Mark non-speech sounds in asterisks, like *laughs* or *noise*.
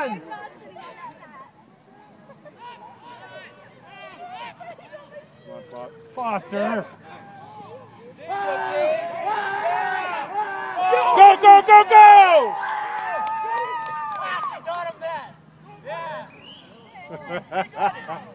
hands! Foster. Go, go, go, go! Yeah. *laughs*